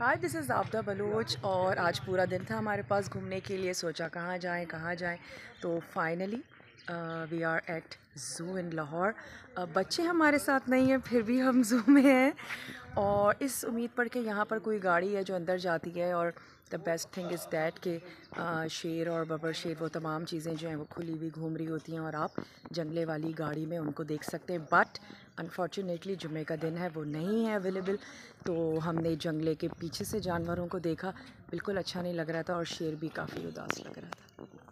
Hi this is आपदा बलोच और आज पूरा दिन था हमारे पास घूमने के लिए। सोचा कहाँ जाएँ कहाँ जाएँ। तो finally we are at zoo in Lahore बच्चे हमारे साथ नहीं हैं, फिर भी हम ज़ू में हैं। और इस उम्मीद पर कि यहाँ पर कोई गाड़ी है जो अंदर जाती है और the best thing is that के शेर और बबर शेर, वो तमाम चीज़ें जो हैं वो खुली हुई घूम रही होती हैं और आप जंगले वाली गाड़ी में उनको देख सकते हैं। बट अनफॉर्चुनेटली जुमे का दिन है, वो नहीं है अवेलेबल तो हमने जंगले के पीछे से जानवरों को देखा। बिल्कुल अच्छा नहीं लग रहा था और शेर भी काफ़ी उदास लग रहा था।